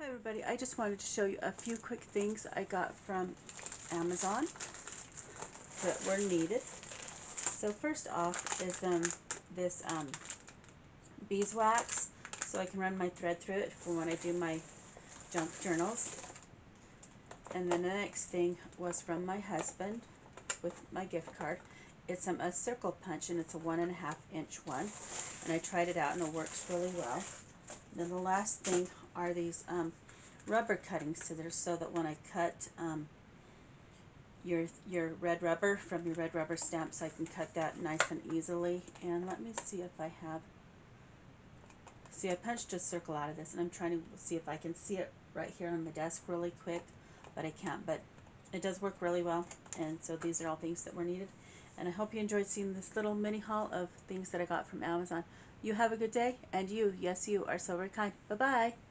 Hi everybody, I just wanted to show you a few quick things I got from Amazon that were needed. So first off is um, this um, beeswax so I can run my thread through it for when I do my junk journals. And then the next thing was from my husband with my gift card. It's um, a circle punch and it's a one and a half inch one. And I tried it out and it works really well. Then the last thing are these um, rubber cutting scissors so that when I cut um, your your red rubber from your red rubber stamps I can cut that nice and easily. And let me see if I have see I punched a circle out of this and I'm trying to see if I can see it right here on my desk really quick but I can't. But it does work really well and so these are all things that were needed and I hope you enjoyed seeing this little mini haul of things that I got from Amazon. You have a good day and you yes you are so very kind. Bye bye